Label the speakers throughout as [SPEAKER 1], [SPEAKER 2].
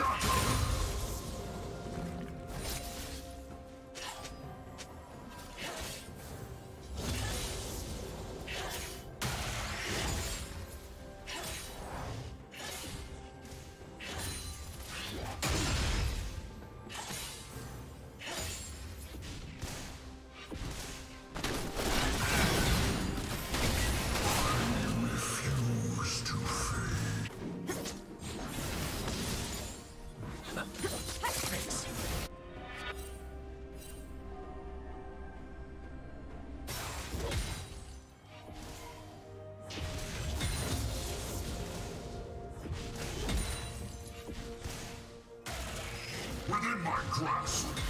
[SPEAKER 1] Shot!
[SPEAKER 2] Within my grasp.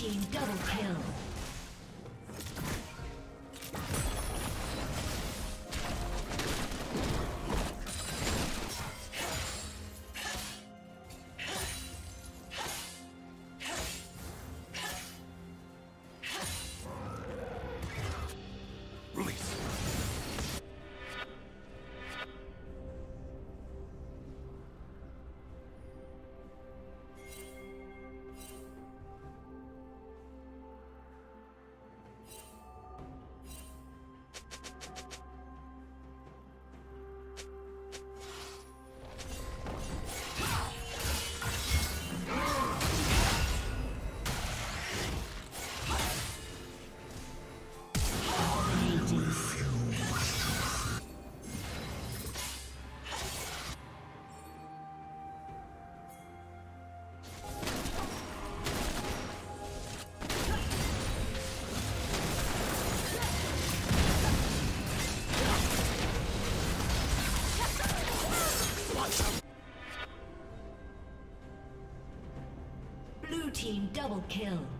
[SPEAKER 3] team double kill. Team double kill.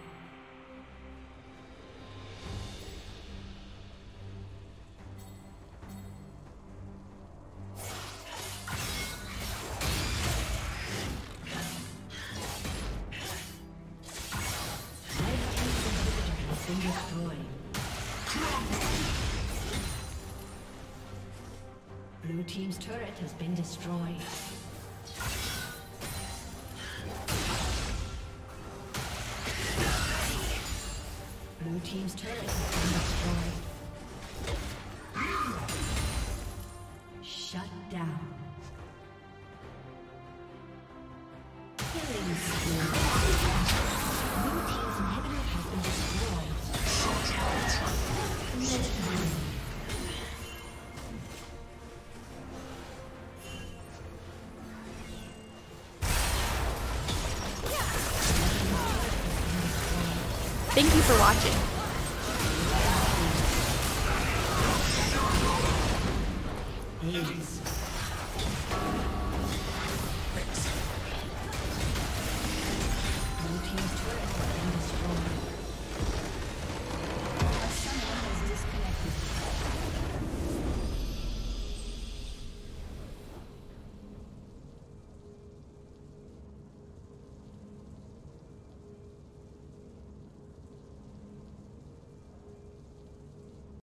[SPEAKER 3] Team's turret has been destroyed. Shut down. Killing spree. Team's inhibitor has been destroyed. Legendary.
[SPEAKER 1] Thank you for watching.
[SPEAKER 4] Ace.